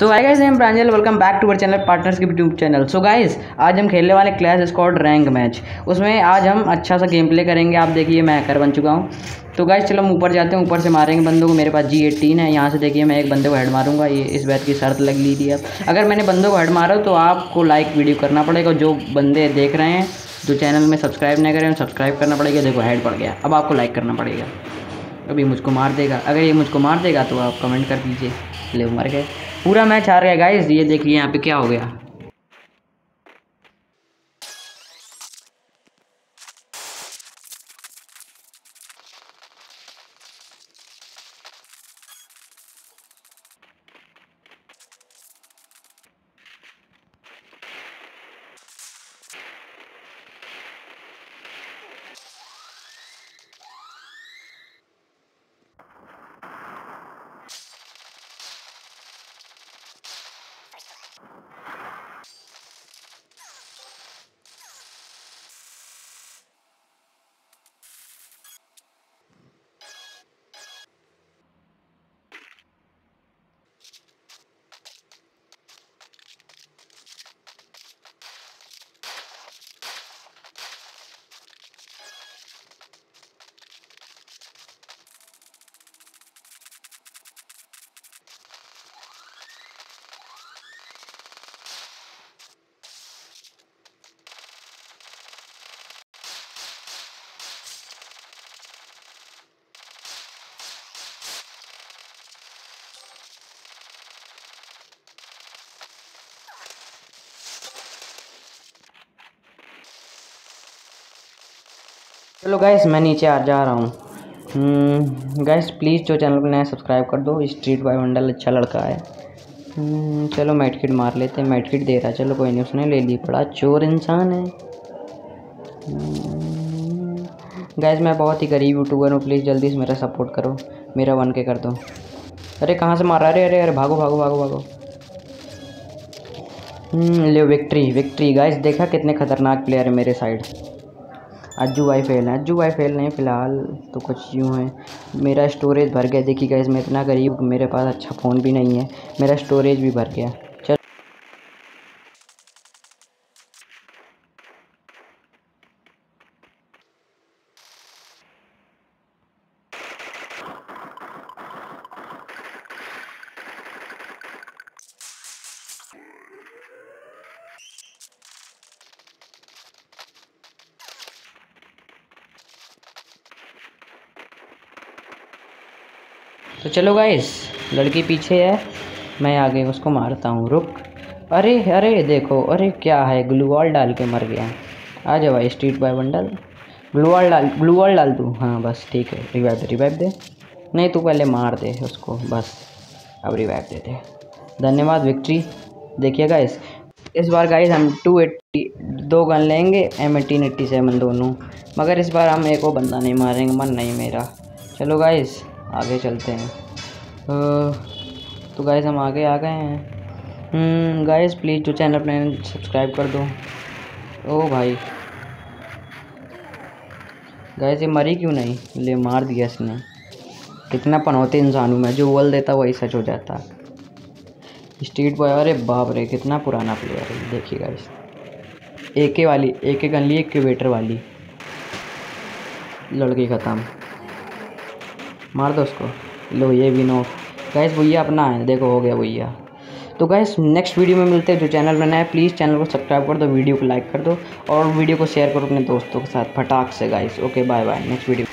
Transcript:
So I am Pranjal welcome back to our channel partners के YouTube channel so guys आज हम खेलने वाले क्लैश स्कॉड रैंक मैच उसमें आज हम अच्छा सा गेम प्ले करेंगे। आप देखिए, मैं हैकर बन चुका हूँ। तो गाइज़ चलो हम ऊपर जाते हैं। ऊपर से मारेंगे बंदों को। मेरे पास जी एटीन है। यहाँ से देखिए, मैं एक बंदे को हेड मारूँगा। ये इस बात की शर्त लग ली थी अब। अगर मैंने बंदों को हेड मारा तो आपको लाइक वीडियो करना पड़ेगा। जो बंदे देख रहे हैं, जो चैनल में सब्सक्राइब नहीं करें सब्सक्राइब करना पड़ेगा। देखो हेड पड़ गया। अब आपको लाइक करना पड़ेगा। अभी मुझको मार देगा। अगर ये मुझको मार देगा तो आप कमेंट कर दीजिए। ले, मर गए। पूरा मैच हार गया गाइस ये देखिए यहाँ पे क्या हो गया। चलो गाइस मैं नीचे आ जा रहा हूँ। गाइस प्लीज़ जो चैनल को नया सब्सक्राइब कर दो स्ट्रीट बाय मंडल अच्छा लड़का है। हम्म, चलो मैट किट मार लेते हैं मैट किट दे रहा चलो कोई नहीं उसने ले ली पड़ा चोर इंसान है। गाइस हम्म, मैं बहुत ही गरीब यूट्यूबर हूँ प्लीज़ जल्दी से मेरा सपोर्ट करो मेरा वन के कर दो। अरे कहाँ से मार अरे अरे अरे भागो भागो भागो भागो। हम्म, ले विक्ट्री विक्ट्री गाइस देखा कितने खतरनाक प्लेयर है मेरे साइड अज्जू भाई फेल है अज्जू भाई फेल नहीं फ़िलहाल तो कुछ यूँ है। मेरा स्टोरेज भर गया। देखिए इसमें इतना गरीब मेरे पास अच्छा फ़ोन भी नहीं है। मेरा स्टोरेज भी भर गया। तो चलो गाइस लड़की पीछे है। मैं आगे उसको मारता हूँ, रुक। अरे अरे, देखो, अरे, क्या है? ग्लू वॉल डाल के मर गया। आ जाओ भाई street by bundle glue wall डाल ग्लू वॉल डाल दूँ हाँ बस, ठीक है। रिवाइव दे रिवाइव दे। नहीं, तू पहले मार दे उसको, बस। अब रिवाइव दे दे धन्यवाद विक्ट्री देखिए गाइस इस बार गाइस हम टू एट्टी दो गन लेंगे एम एटीन एट्टी सेवन दोनों। मगर इस बार हम एक और बंदा नहीं मारेंगे, मन नहीं मेरा। चलो गाइस आगे चलते हैं। तो गाइस हम आगे आ गए हैं। हम्म, प्लीज़ जो चैनल अपने सब्सक्राइब कर दो। ओ भाई। गाइस ये मरी क्यों नहीं? ले मार दिया इसने। कितना पनौते इंसान मैं जो बोल देता वही सच हो जाता। स्ट्रीट बॉय अरे बाप रे कितना पुराना प्लेयर है देखिए गाइस एक वाली एक गन ली एक वेटर वाली। लड़की ख़त्म। मार दो उसको। लो, ये भी नो। गैस भैया अपना है। देखो, हो गया भैया तो गैस नेक्स्ट वीडियो में मिलते हैं। जो चैनल में नया प्लीज़ चैनल को सब्सक्राइब कर दो वीडियो को लाइक कर दो और वीडियो को शेयर करो अपने दोस्तों के साथ फटाक से guys okay bye bye next video